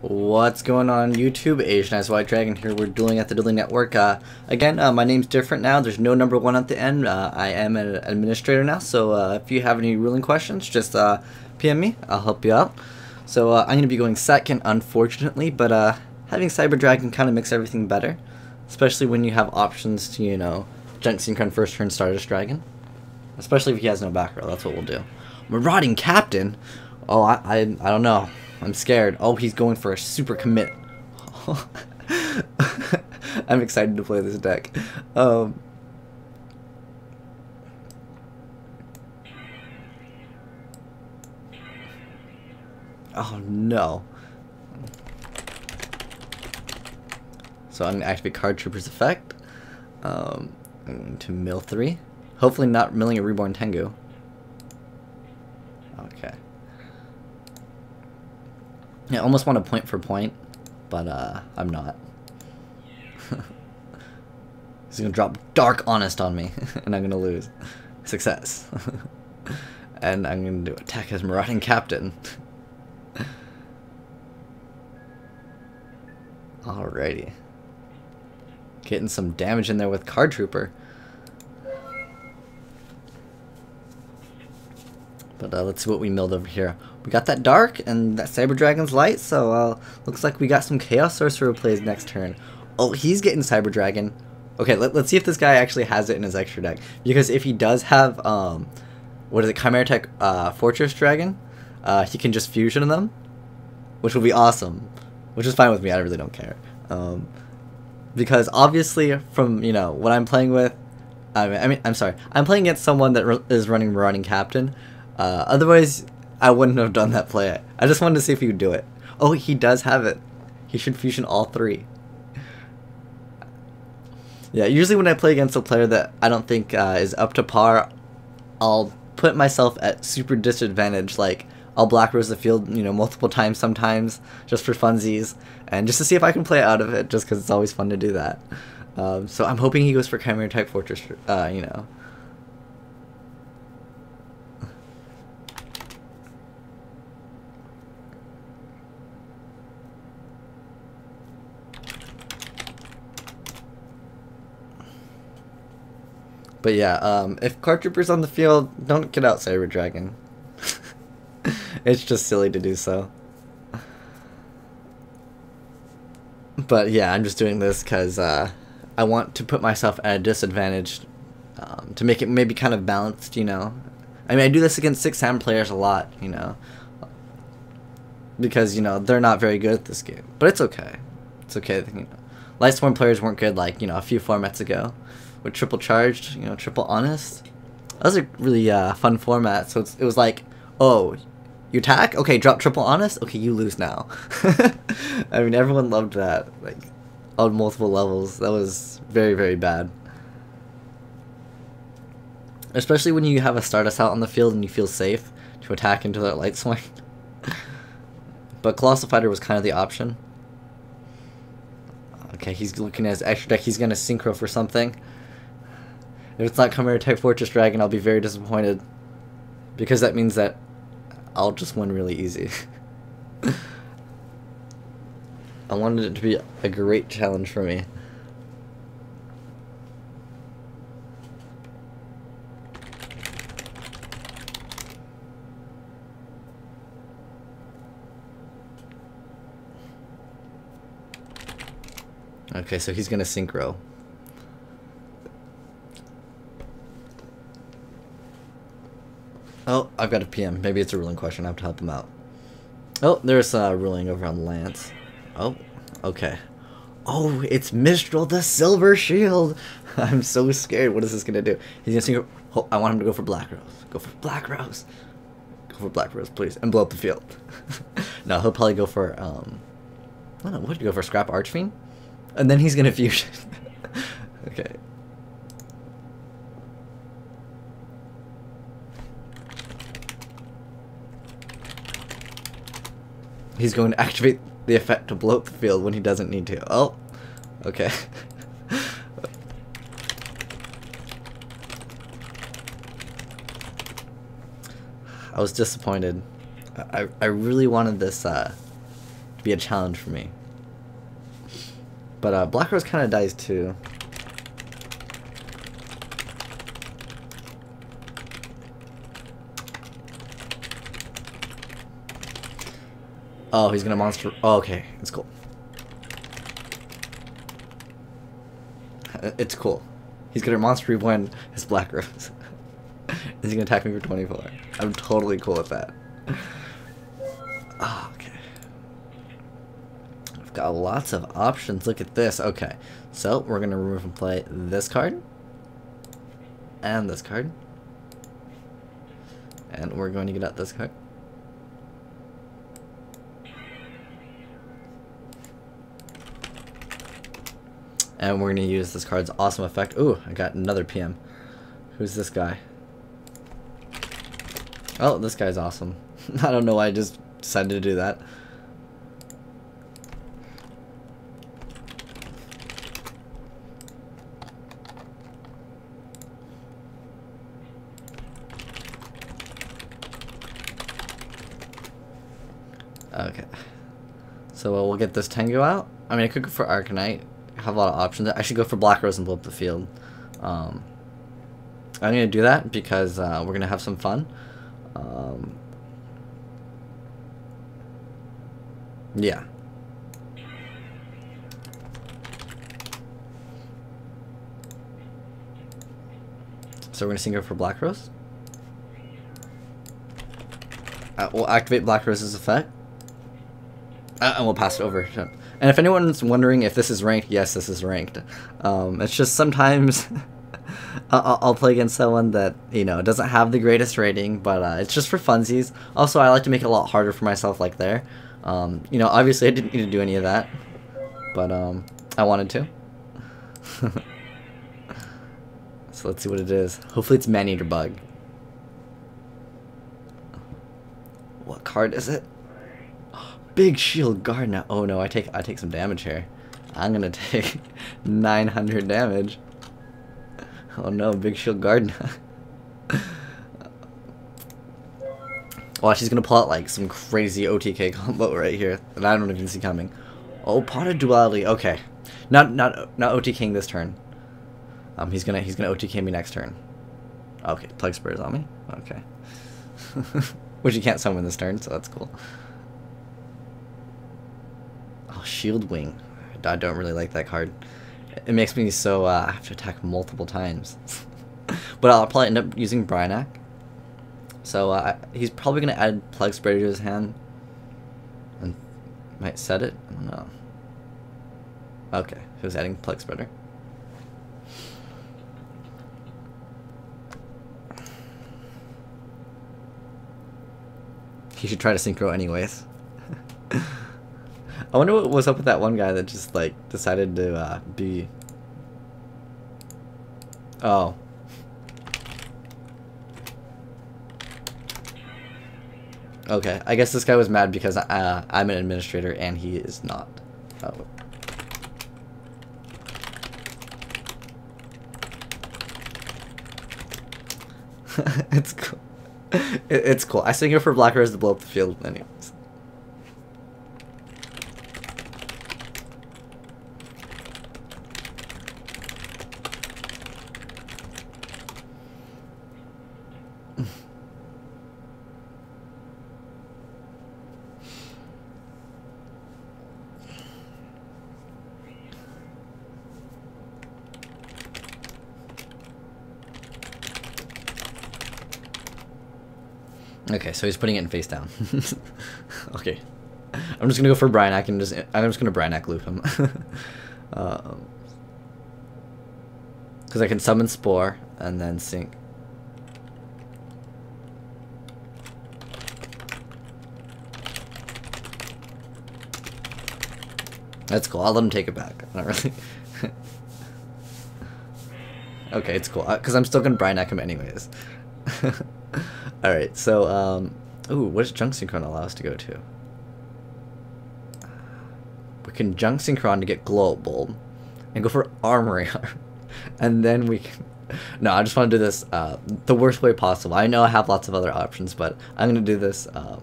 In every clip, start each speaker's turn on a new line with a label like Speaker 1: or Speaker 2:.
Speaker 1: What's going on YouTube? Asian Eyes White Dragon here. We're dueling at the Dueling Network. Uh, again, uh, my name's different now. There's no number one at the end. Uh, I am an administrator now, so uh, if you have any ruling questions, just uh, PM me. I'll help you out. So uh, I'm going to be going second, unfortunately, but having Cyber Dragon kind of makes everything better, especially when you have options to, you know, Junk Synchron first turn Stardust Dragon. Especially if he has no back row, that's what we'll do. Marauding Captain? Oh, I, I, I don't know. I'm scared. Oh, he's going for a super commit. I'm excited to play this deck. Um, oh no. So I'm going to activate Card Trooper's effect. Um, to mill 3. Hopefully not milling a Reborn Tengu. Okay. I almost want to point for point, but uh, I'm not. He's gonna drop Dark Honest on me, and I'm gonna lose. Success. and I'm gonna do attack as Marauding Captain. Alrighty. Getting some damage in there with Card Trooper. But uh, let's see what we milled over here. We got that Dark and that Cyber Dragon's Light, so uh, looks like we got some Chaos Sorcerer plays next turn. Oh, he's getting Cyber Dragon. Okay, let, us see if this guy actually has it in his extra deck. Because if he does have, um, what is it, Chimeratech uh, Fortress Dragon, uh, he can just fusion them, which will be awesome. Which is fine with me, I really don't care. Um, because obviously, from, you know, what I'm playing with, I mean, I mean, I'm sorry, I'm playing against someone that is running Marauding Captain, uh, otherwise, I wouldn't have done that play. I just wanted to see if he would do it. Oh, he does have it. He should fusion all three. Yeah, usually when I play against a player that I don't think uh, is up to par, I'll put myself at super disadvantage. Like, I'll Black Rose the field, you know, multiple times sometimes, just for funsies, and just to see if I can play out of it, just because it's always fun to do that. Um, so I'm hoping he goes for Chimeratech Fortress, uh, you know, But yeah, um, if Card Trooper's on the field, don't get out Cyber Dragon. it's just silly to do so. But yeah, I'm just doing this because uh, I want to put myself at a disadvantage um, to make it maybe kind of balanced, you know. I mean, I do this against six hand players a lot, you know, because you know they're not very good at this game. But it's okay. It's okay. You know, Lightsworn players weren't good like you know a few formats ago with triple charged, you know, triple honest. That was a really uh, fun format. So it was like, oh, you attack? Okay, drop triple honest? Okay, you lose now. I mean, everyone loved that. Like, on multiple levels. That was very, very bad. Especially when you have a Stardust out on the field and you feel safe to attack into that light swing. but Colossal Fighter was kind of the option. Okay, he's looking at his extra deck. He's going to Synchro for something. If it's not Chimeratech Fortress Dragon, I'll be very disappointed. Because that means that I'll just win really easy. I wanted it to be a great challenge for me. Okay, so he's gonna synchro. Oh, I've got a PM. Maybe it's a ruling question. I have to help him out. Oh, there's a ruling over on Lance. Oh, okay. Oh, it's Mistral the Silver Shield. I'm so scared. What is this gonna do? He's gonna sing. Oh, I want him to go for Black Rose. Go for Black Rose. Go for Black Rose, please, and blow up the field. no, he'll probably go for um. I don't know. What did you go for? Scrap Archfiend, and then he's gonna fusion. okay. He's going to activate the effect to blow up the field when he doesn't need to. Oh, okay. I was disappointed. I, I really wanted this uh, be a challenge for me. But uh, Black Rose kind of dies too. Oh, he's gonna monster. Oh, okay, it's cool. It's cool. He's gonna monster when his Black Rose. He's gonna attack me for 24. I'm totally cool with that. Oh, okay. I've got lots of options. Look at this. Okay. So, we're gonna remove and play this card. And this card. And we're going to get out this card. And we're going to use this card's awesome effect. Ooh, I got another PM. Who's this guy? Oh, this guy's awesome. I don't know why I just decided to do that. Okay. So we'll get this Tengu out. I mean, I could go for Arcanite. Have a lot of options. I should go for Black Rose and blow up the field. Um, I'm going to do that because uh, we're going to have some fun. Um, yeah. So we're going to sync for Black Rose. Uh, we'll activate Black Rose's effect. Uh, and we'll pass it over. And if anyone's wondering if this is ranked, yes, this is ranked. Um, it's just sometimes I'll, play against someone that, you know, doesn't have the greatest rating, but uh, it's just for funsies. Also, I like to make it a lot harder for myself like there. Um, you know, obviously I didn't need to do any of that, but um, I wanted to. so let's see what it is. Hopefully it's Maneater Bug. What card is it? Big Shield Gardna. Oh no, I take I take some damage here. I'm gonna take 900 damage. Oh no, Big Shield Gardna. Watch, he's gonna pull out like some crazy OTK combo right here that I don't even see coming. Oh, Pot of Duality. Okay, not not not OTKing this turn. Um, he's gonna he's gonna OTK me next turn. Okay, Plague Spreader on me. Okay, which you can't summon this turn, so that's cool. Shield Wing. I don't really like that card. It makes me so uh, I have to attack multiple times. but I'll probably end up using Brionac. So uh, he's probably going to add Plague Spreader to his hand. And might set it? I don't know. Okay, he was adding Plague Spreader. He should try to synchro anyways. I wonder what was up with that one guy that just like decided to uh, be. Oh. Okay, I guess this guy was mad because uh, I'm an administrator and he is not. Oh. it's cool. It's cool. I sing it for Black Rose to blow up the field anyways. Okay, so he's putting it in face down. okay. I'm just gonna go for I can just I'm just gonna Brionac loop him. um, Cause I can summon Spore and then sink. That's cool. I'll let him take it back. Not really. okay, it's cool. Because uh, I'm still going to Brionac him anyways. Alright, so, um, ooh, what does Junk Synchron allow us to go to? We can Junk Synchron to get Glow Bulb, and go for Armory and then we can... No, I just want to do this uh, the worst way possible. I know I have lots of other options, but I'm going to do this um,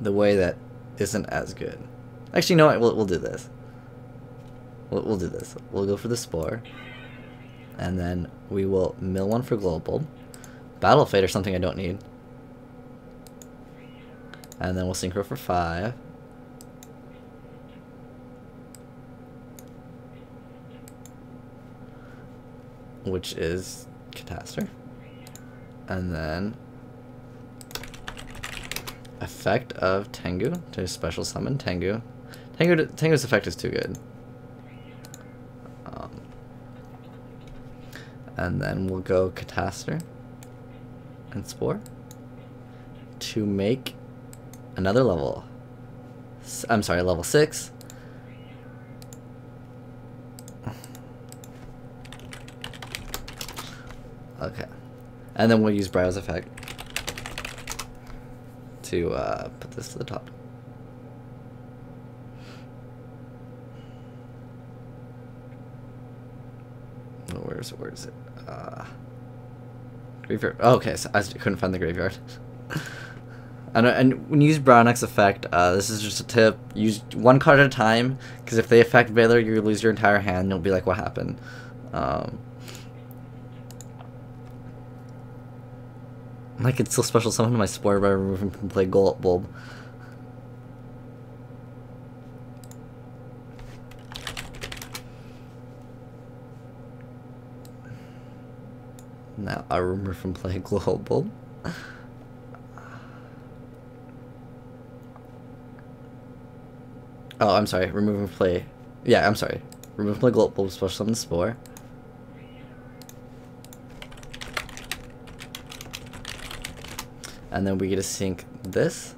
Speaker 1: the way that isn't as good. Actually, no, we'll, we'll do this. We'll, we'll do this. We'll go for the Spore. And then we will mill one for Global. Battle Fader or something I don't need. And then we'll Synchro for 5. Which is Catastor. And then effect of Tengu to special summon Tengu. Tengu Tengu's effect is too good. Um, and then we'll go Catastor Spore to make another level. I'm sorry, level 6. Okay. And then we'll use Browse Effect to uh, put this to the top. Where's where is it? Uh, graveyard. Oh, okay, so I couldn't find the graveyard. and, and when you use Brionac's effect, uh, this is just a tip. Use one card at a time, because if they Effect Veiler, you lose your entire hand. And you'll be like, what happened? Um, I could still special summon my Spore by removing from play Gold Bulb. Now I remember from play Global. Oh, I'm sorry. Remove from play. Yeah, I'm sorry. Remove play Global, special summon Spore. and then we get to sync this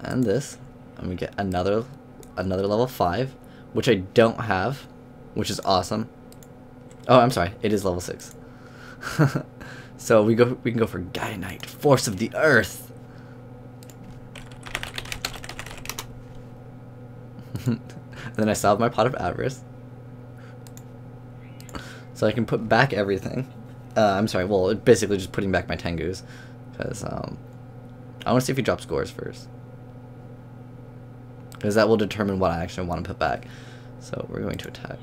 Speaker 1: and this and we get another another level 5 which I don't have which is awesome oh I'm sorry it is level 6 so we go we can go for Gaia Knight Force of the Earth then I solve my pot of avarice so I can put back everything uh, I'm sorry well basically just putting back my Tengus because um, I want to see if he drops scores first. Because that will determine what I actually want to put back. So we're going to attack.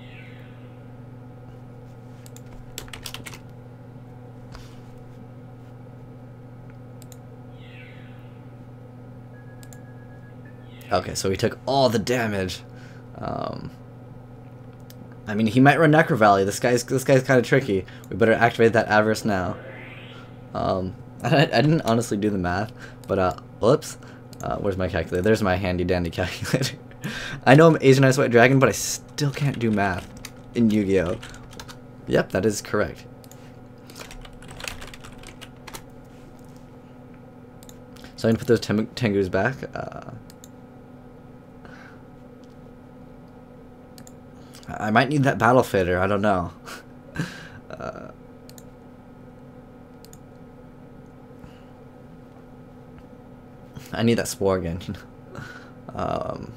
Speaker 1: Okay, so he took all the damage. Um, I mean, he might run Necro Valley. This guy's this guy's kind of tricky. We better activate that Avarice now. Um, I, I didn't honestly do the math, but uh, whoops. Uh, where's my calculator? There's my handy dandy calculator. I know I'm Asian Eyes White Dragon, but I still can't do math in Yu-Gi-Oh! Yep, that is correct. So I'm gonna put those tem Tengus back. Uh, I might need that Battle Fader. I don't know. uh, I need that spore again. um,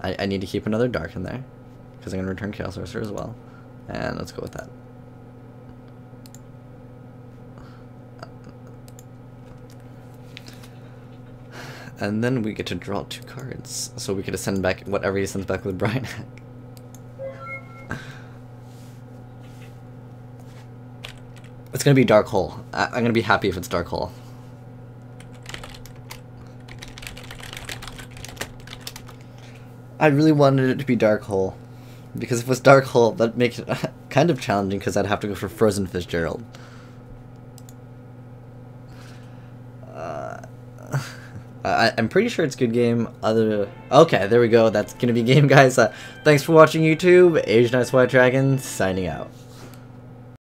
Speaker 1: I, I need to keep another dark in there because I'm going to return Chaos Sorcerer as well. And let's go with that. And then we get to draw two cards. So we to send back whatever he sends back with Brian It's gonna be Dark Hole. I am gonna be happy if it's Dark Hole. I really wanted it to be Dark Hole. Because if it was Dark Hole, that makes it kind of challenging because I'd have to go for Frozen Fitzgerald. I, am pretty sure it's good game. Other okay, there we go. That's gonna be game, guys. Uh, thanks for watching YouTube. Asian Eyes White Dragon signing out.